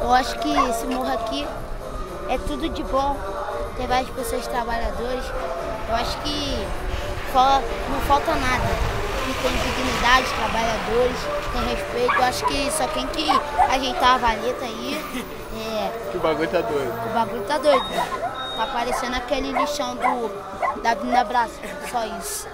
eu acho que esse morro aqui é tudo de bom. Tem várias pessoas trabalhadoras. Eu acho que não falta nada. Que tem dignidade, trabalhadores, tem respeito. Eu acho que só tem que ajeitar a valeta aí. É, que o bagulho tá doido. O bagulho tá doido. Tá parecendo aquele lixão do, da Avenida Braço. Só isso.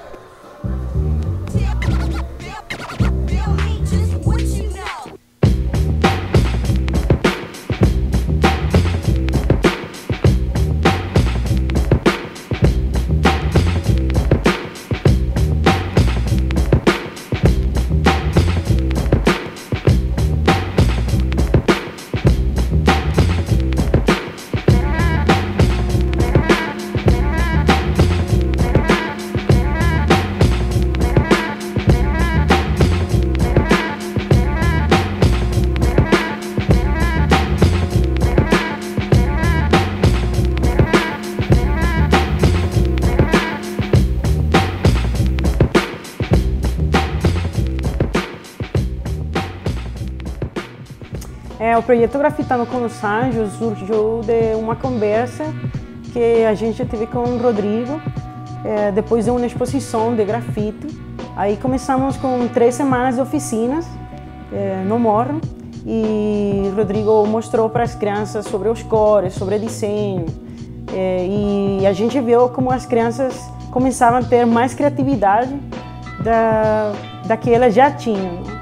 O projeto Grafitando com os Anjos surgiu de uma conversa que a gente teve com o Rodrigo é, depois de uma exposição de grafite. Aí começamos com três semanas de oficinas é, no Morro e Rodrigo mostrou para as crianças sobre os cores, sobre desenho é, e a gente viu como as crianças começavam a ter mais criatividade da, da que elas já tinham.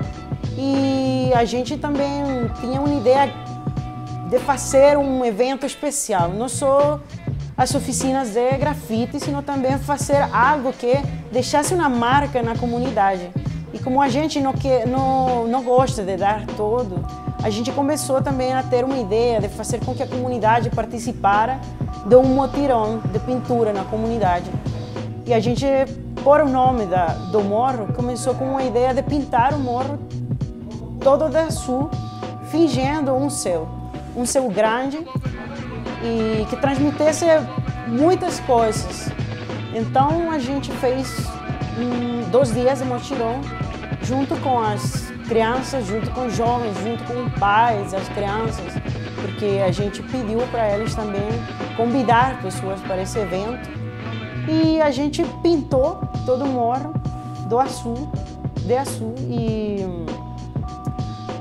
E a gente também tinha uma ideia de fazer um evento especial, não só as oficinas de grafite, sino também fazer algo que deixasse uma marca na comunidade. E como a gente não, que, não, não gosta de dar todo, a gente começou também a ter uma ideia de fazer com que a comunidade participara de um motirão de pintura na comunidade. E a gente, por o nome da, do morro, começou com uma ideia de pintar o morro todo de azul, fingindo um céu, um céu grande e que transmitisse muitas coisas. Então a gente fez um, dois dias de mochilão junto com as crianças, junto com os jovens, junto com os pais, as crianças, porque a gente pediu para eles também convidar pessoas para esse evento e a gente pintou todo o morro do azul, de azul e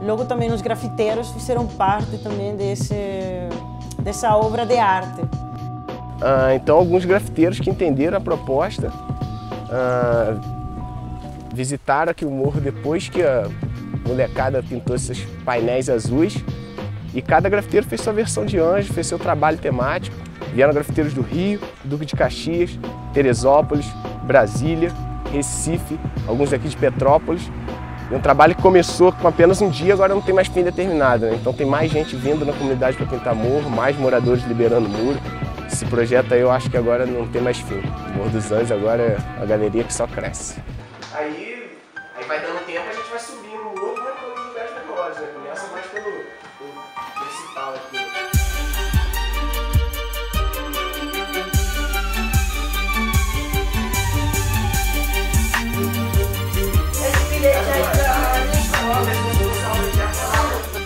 Logo também os grafiteiros fizeram parte também desse, dessa obra de arte. Ah, então alguns grafiteiros que entenderam a proposta ah, visitaram aqui o morro depois que a molecada pintou esses painéis azuis e cada grafiteiro fez sua versão de anjo, fez seu trabalho temático. Vieram grafiteiros do Rio, Duque de Caxias, Teresópolis, Brasília, Recife, alguns aqui de Petrópolis e um trabalho que começou com apenas um dia, agora não tem mais fim determinado. Né? Então tem mais gente vindo na comunidade para pintar morro, mais moradores liberando muro. Esse projeto aí eu acho que agora não tem mais fim. O Morro dos Anjos agora é a galeria que só cresce. Aí, aí vai dando tempo, a gente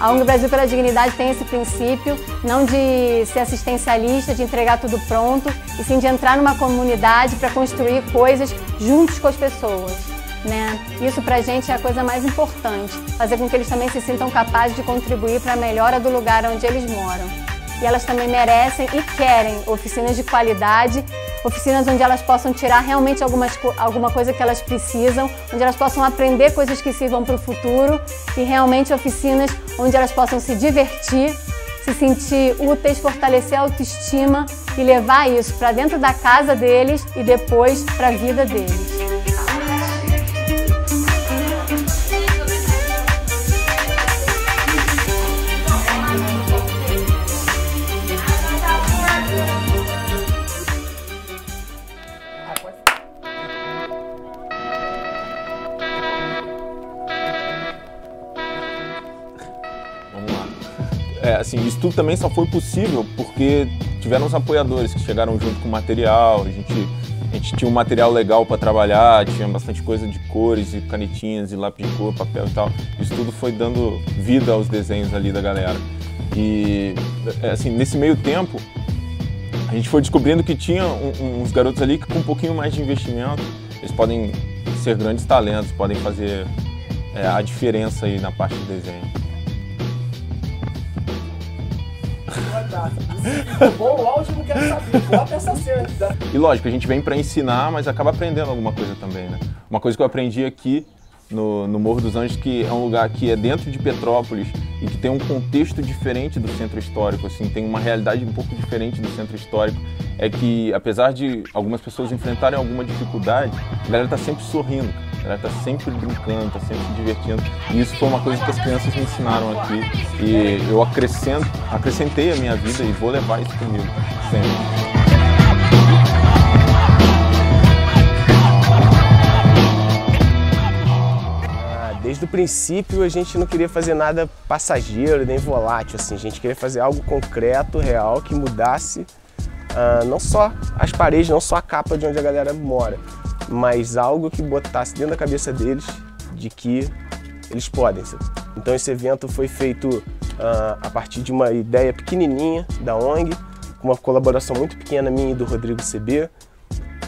A ONG Brasil pela Dignidade tem esse princípio, não de ser assistencialista, de entregar tudo pronto, e sim de entrar numa comunidade para construir coisas juntos com as pessoas. Né? Isso para a gente é a coisa mais importante, fazer com que eles também se sintam capazes de contribuir para a melhora do lugar onde eles moram. E elas também merecem e querem oficinas de qualidade oficinas onde elas possam tirar realmente algumas, alguma coisa que elas precisam, onde elas possam aprender coisas que sirvam para o futuro e realmente oficinas onde elas possam se divertir, se sentir úteis, fortalecer a autoestima e levar isso para dentro da casa deles e depois para a vida deles. É, assim, isso tudo também só foi possível porque tiveram os apoiadores que chegaram junto com material, a gente, a gente tinha um material legal para trabalhar, tinha bastante coisa de cores e canetinhas e lápis de cor, papel e tal. Isso tudo foi dando vida aos desenhos ali da galera. E é, assim, nesse meio tempo, a gente foi descobrindo que tinha um, uns garotos ali que com um pouquinho mais de investimento, eles podem ser grandes talentos, podem fazer é, a diferença aí na parte do desenho. Bom o áudio, não quero saber. Bota essa cena. E lógico, a gente vem para ensinar, mas acaba aprendendo alguma coisa também, né? Uma coisa que eu aprendi aqui no, no Morro dos Anjos, que é um lugar que é dentro de Petrópolis e que tem um contexto diferente do centro histórico, assim, tem uma realidade um pouco diferente do centro histórico, é que apesar de algumas pessoas enfrentarem alguma dificuldade, a galera tá sempre sorrindo, a galera tá sempre brincando, tá sempre se divertindo. E isso foi uma coisa que as crianças me ensinaram aqui e eu acrescento, acrescentei a minha vida e vou levar isso comigo sempre. Desde o princípio a gente não queria fazer nada passageiro nem volátil, assim. a gente queria fazer algo concreto, real, que mudasse uh, não só as paredes, não só a capa de onde a galera mora, mas algo que botasse dentro da cabeça deles de que eles podem. Então esse evento foi feito uh, a partir de uma ideia pequenininha da ONG, com uma colaboração muito pequena minha e do Rodrigo CB,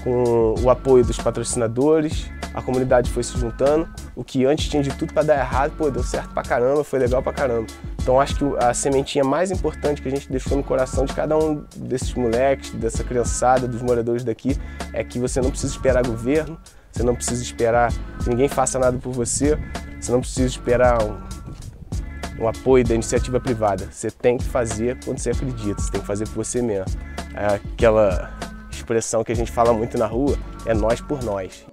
com o apoio dos patrocinadores, a comunidade foi se juntando. O que antes tinha de tudo para dar errado, pô, deu certo pra caramba, foi legal pra caramba. Então acho que a sementinha mais importante que a gente deixou no coração de cada um desses moleques, dessa criançada, dos moradores daqui, é que você não precisa esperar governo, você não precisa esperar que ninguém faça nada por você, você não precisa esperar um, um apoio da iniciativa privada. Você tem que fazer quando você acredita, você tem que fazer por você mesmo. É aquela expressão que a gente fala muito na rua, é nós por nós.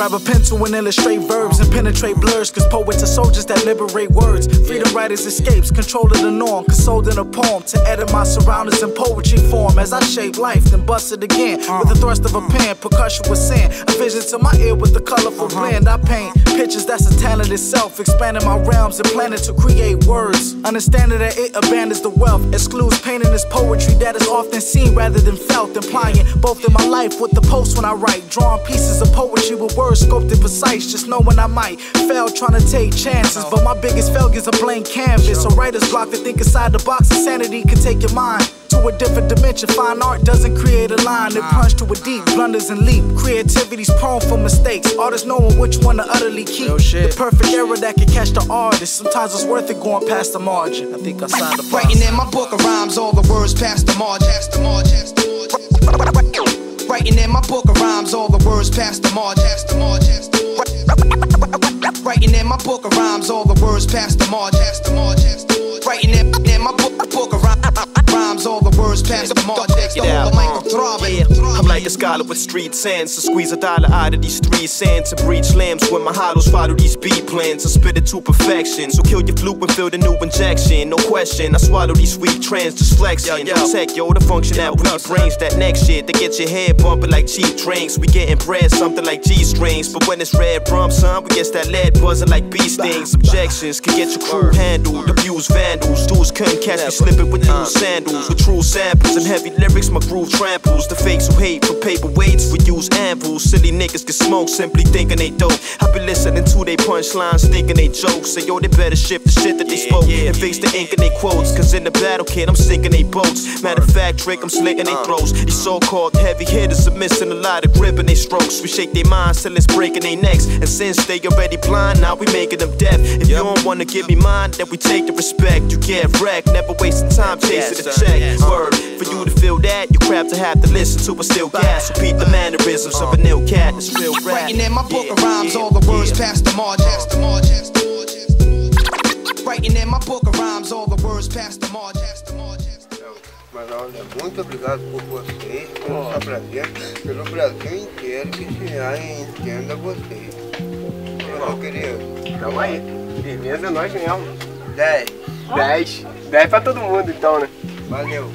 Grab a pencil and illustrate verbs and penetrate blurs. Cause poets are soldiers that liberate words. Freedom writers escapes, control of the norm. Consoled in a poem to edit my surroundings in poetry form. As I shape life, then bust it again. With the thrust of a pen, percussion with sand. A vision to my ear with the colorful uh-huh. blend. I paint pictures that's a talent itself. Expanding my realms and planning to create words. Understanding that it abandons the wealth. Excludes pain in this poetry that is often seen rather than felt. Implying both in my life with the post when I write. Drawing pieces of poetry with words words sculpted precise, just knowing I might fail trying to take chances. But my biggest failure's a blank canvas. A writer's block to think inside the box. Insanity can take your mind to a different dimension. Fine art doesn't create a line, it punch to a deep, blunders and leap. Creativity's prone for mistakes. Artists knowing which one to utterly keep. The perfect error that can catch the artist. Sometimes it's worth it going past the margin. I think I signed the Writing in my book of rhymes, all the words past the margin. Past the margin. Writing in my book of rhymes, all the words past the margin. Writing in my book of rhymes, all the words past the margin. Writing in, in my book, book of rhymes, all the words past the margin. I'm like a scholar with street sense. To squeeze a dollar out of these three cents. To breach limbs when my hollows follow these beat plans. I spit it to perfection. So kill your fluke and fill the new injection. No question, I swallow these sweet trends, just flexing. Yo, yo. Tech, yo, the function that we brains, that next shit that gets your head bumping like cheap drinks. We getting bread, something like G strings. But when it's red rum, son, we get that lead buzzing like bee stings. Objections can get your crew handled. Abuse vandals. Dudes couldn't catch me slipping with new sandals. With true samples and heavy lyrics, my groove tramples. The fakes who hate for paperweights, we use anvils. Silly niggas can smoke simply thinking they dope. I be listening to they punchlines, thinking they jokes. Say, yo, they better shift the shit that they spoke and face the ink in they quotes. Cause in the battle, kid, I'm sinking they boats. Matter of fact, trick, I'm slitting they uh. throats. These so called heavy hitters are missing a lot of grip in they strokes. We shake their minds till it's breaking their necks. And since they already blind, now we making them deaf. If you don't wanna give me mine, then we take the respect. You get wrecked, never wasting time chasing the check. Word, for you to feel that, you crap to have to listen to, but still gas. Repeat the mannerisms of an ill cat that's real rap. Writing in my book of rhymes, all the words past the margin. Writing in my book of rhymes, all the words past the margin. Manaus, muito obrigado por vocês, pelo seu prazer, pelo Brasil inteiro que ai entenda vocês. Meu querido. Tamo aí. Firmeza é nós mesmo. 10. 10. 10 pra todo mundo então, né? Valeu.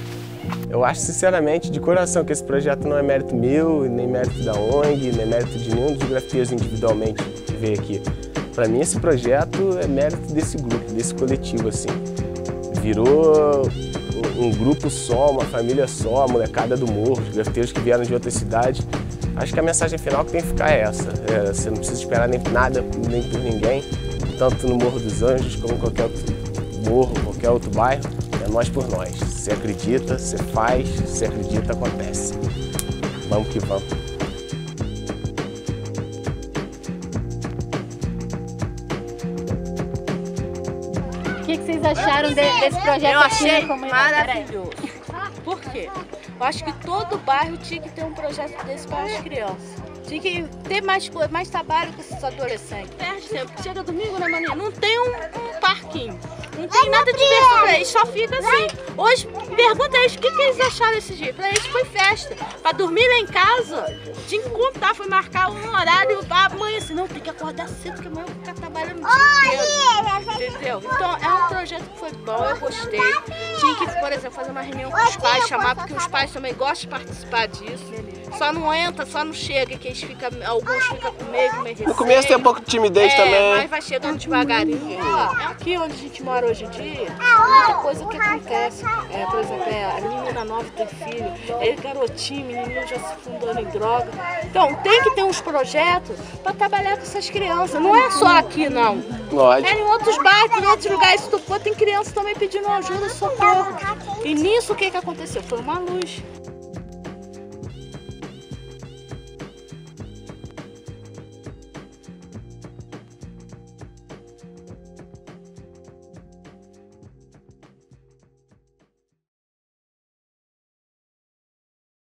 Eu acho sinceramente, de coração, que esse projeto não é mérito meu, nem mérito da ONG, nem mérito de nenhum dos grafiteiros individualmente que veio aqui. Para mim, esse projeto é mérito desse grupo, desse coletivo, assim. Virou um, grupo só, uma família só, a molecada do morro, os grafiteiros que vieram de outras cidades. Acho que a mensagem final que tem que ficar é essa. É, você não precisa esperar nem nada, nem por ninguém, tanto no Morro dos Anjos como em qualquer outro morro, qualquer outro bairro. É nós por nós. Você acredita, você faz, você acredita, acontece. Vamos que vamos. O que, que vocês acharam de- desse projeto Eu achei maravilhoso. Por quê? Eu acho que todo bairro tinha que ter um projeto desse para as crianças. Tinha que ter mais coisa, mais trabalho com esses adolescentes. Perde tempo. Chega domingo, né, maninha? Não tem um, um parquinho. Tem nada de diversão pra eles, só fica assim. Hoje, pergunta a eles o que, que eles acharam esse dia. Pra eles foi festa. Pra dormir lá em casa, tinha que contar, foi marcar um horário. A mãe assim, não, tem que acordar cedo, porque amanhã eu vou ficar trabalhando o dia inteiro. Entendeu? Então, é um projeto que foi bom, eu gostei. Tinha que, por exemplo, fazer uma reunião com os pais, chamar, porque os pais também gostam de participar disso. Só não entra, só não chega, que eles ficam, alguns ficam com medo, meio receio. No começo tem um pouco de timidez é, também. mas vai chegando devagarinho. Aqui onde a gente mora hoje em dia, muita coisa que acontece. É, por exemplo, é, a menina nova tem filho, é garotinho, menininho já se fundando em droga. Então, tem que ter uns projetos para trabalhar com essas crianças. Não é só aqui, não. Lógico. É em outros bairros, em outros lugares, se tu for, tem crianças também pedindo ajuda, socorro. E nisso, o que, que aconteceu? Foi uma luz.